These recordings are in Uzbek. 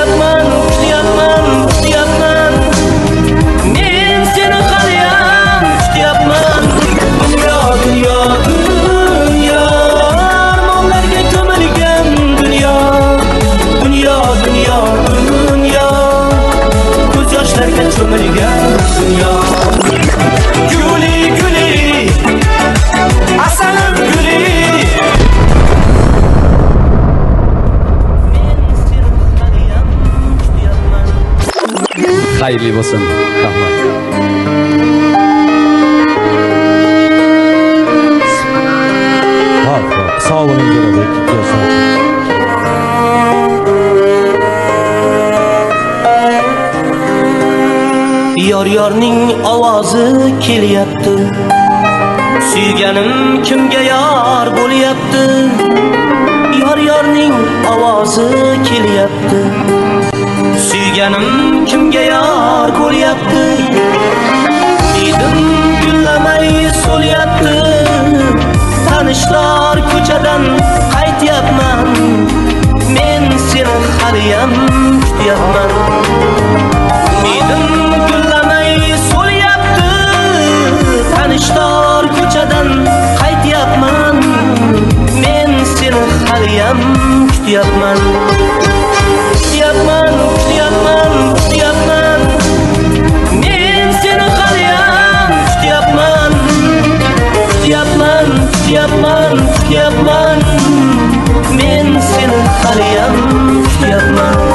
kutyapman kutyapman xayrli bo'lsin rahmat Ho'p, ho'p. Sog' bo'ling Jo'rabek. Yo, sog'. yor yorning ovozi kelyapti suyganim kimga yor bo'lyapti yor yorning ovozi kelyapti suyganim kimga yor ko'ryapti umidim gullamay so'lyapti. Tanishlar ko'chadan qaytyapman. Men seni haliyam kutyapman. Umidim gullamay so'lyapti. Tanishlar ko'chadan qaytyapman. Men seni haliyam kutyapman. Kutyapman kutyapman men seni haliyam kutyapman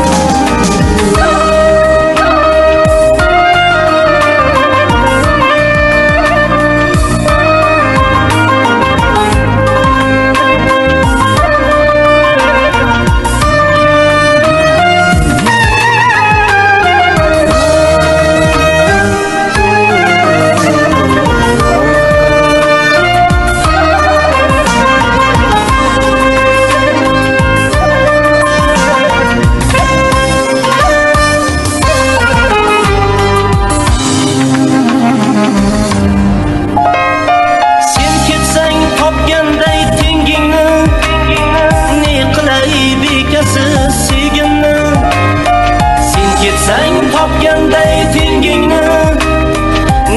sen topganday tengingni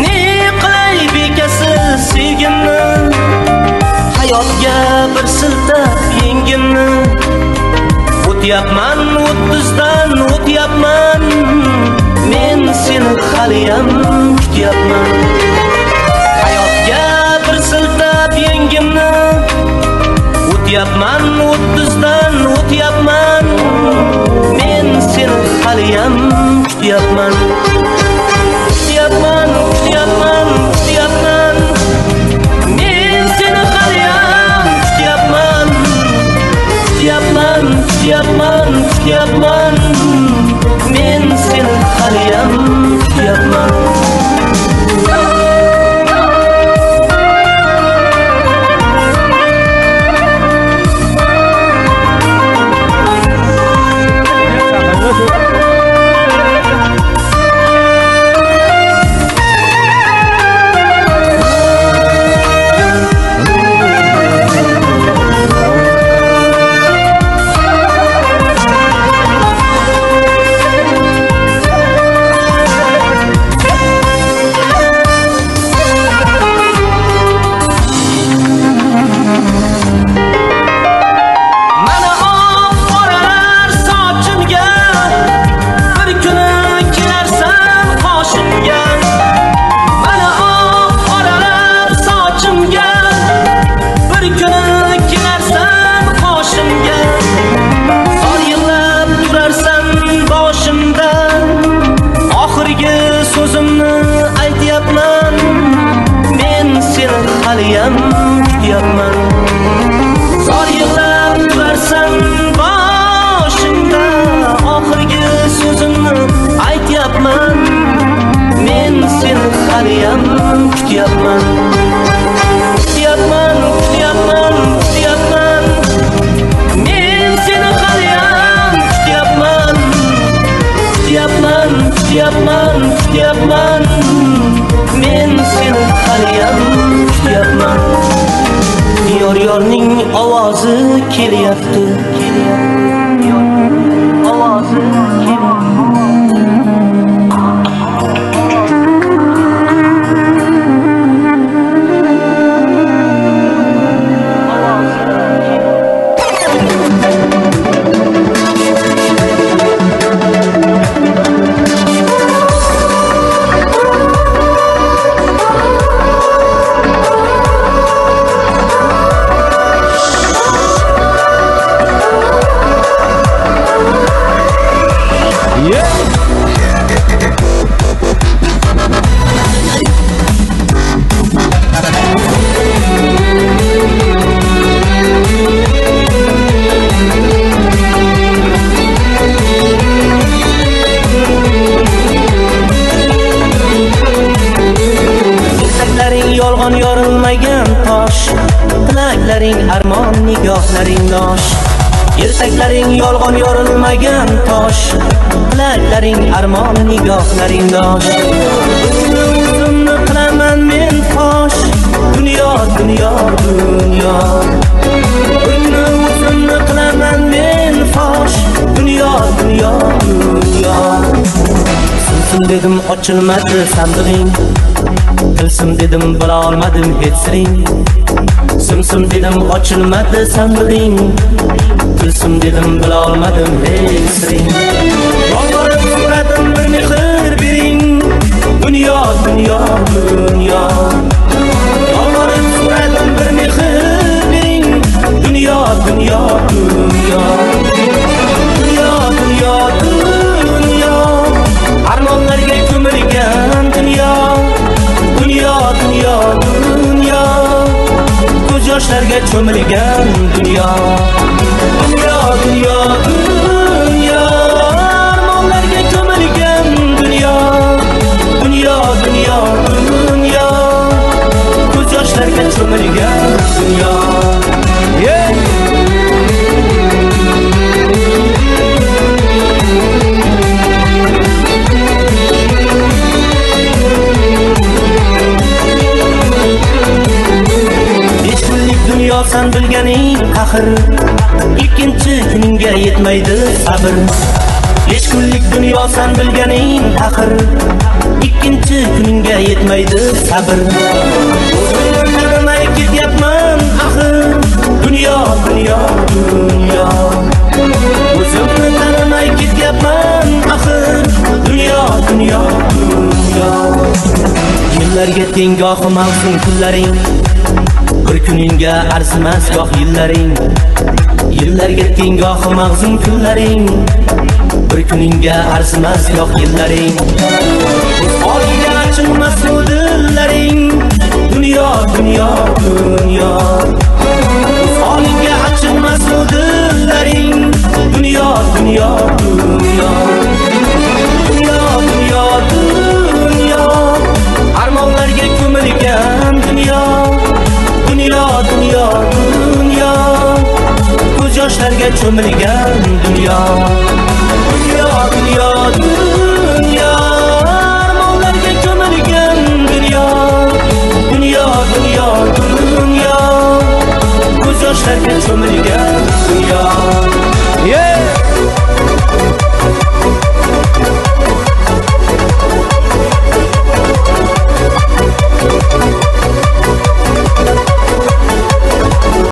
ne qilay bekasiz sevgimni hayotga bir siltab yengimni o'tyapman o'ttizdan kutyapman seni kutyapman kutyapman kutyapman kutyapman men seni haliyam kutyapman kutyapman kutyapman kutyapman men seni haliyam kutyapman yor yorning ovozi kelyapti kelyapti. yolg'on yorilmagan tosh. Tilaklaring armon nigohlaring nosh. Ertaklaring yolg'on yorilmagan tosh. Tilaklaring armon nigohlaring nosh. O'zimni qilaman men fosh dunyo dunyo dunyo. Dunyo dunyo dunyo. Dedim ochilmadi sandig'ing Tilsim dedim bilolmadim hech siring Simsim dedim ochilmadi biling. Tilsim dedim bilolmadim hech siring Yolvorib so'radim bir mehr bering. Dunyo, dunyo, dunyo. Yolvorib so'radim bir mehr bering. Dunyo, dunyo, dunyo Dunyo, yoshlarga cho'milgan dunyo. Sabr hech kunlik dunyo san bilganing axir Ikkinchi kuningga yetmaydi sabr. O'zimni tanimay ketyapman axir Dunyo, dunyo, dunyo. O'zimni tanimay ketyapman axir Dunyo, dunyo, dunyo. Yillarga teng gohi mavsum kunlaring Bir kuningga arzimas goh yillaring. Yillarga tengohi mag'zum kunlaring. Bir kuningga arzimas goh yillaring. Holiga chinma yoshlarga cho'milgan dunyo Dunyo, dunyo, dunyo Armonlarga ko'milgan dunyo Dunyo, dunyo, dunyo Ko'z yoshlarga cho'milgan